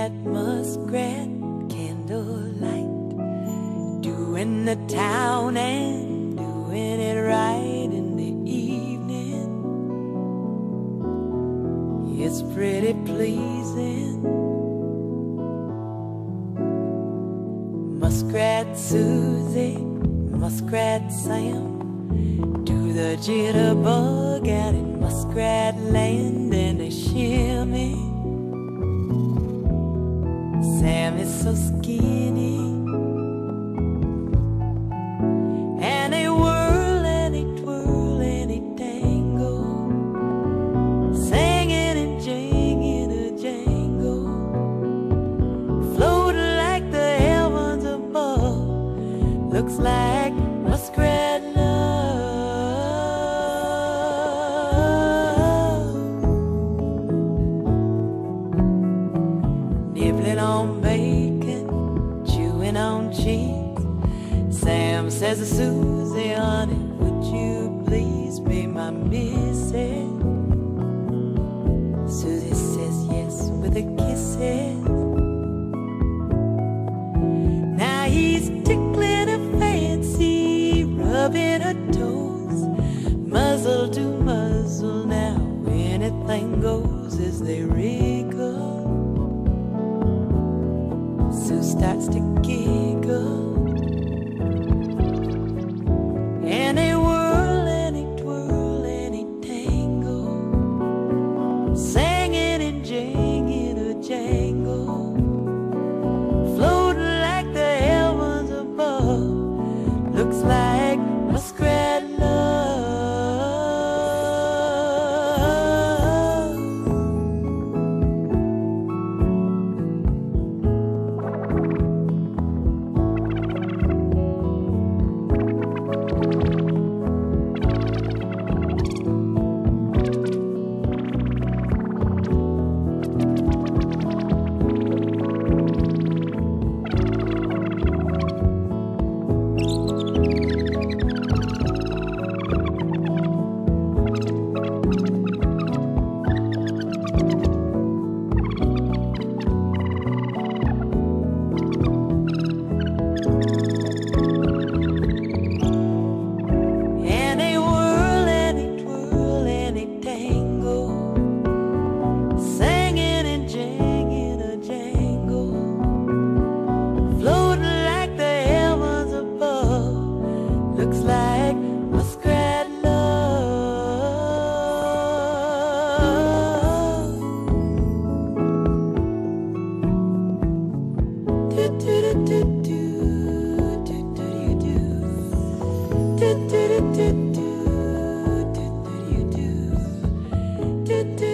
at muskrat candlelight, doing the town and doing it right in the evening. It's pretty pleasing. Muskrat Susie, Muskrat Sam, do the jitterbug out in Muskrat Land. Sam is so skinny. Says Susie, honey, would you please be my missus? Susie says yes with a kisses. Now he's tickling her fancy, rubbing her toes, muzzle to muzzle. Now anything goes as they wriggle. Sue starts to giggle. do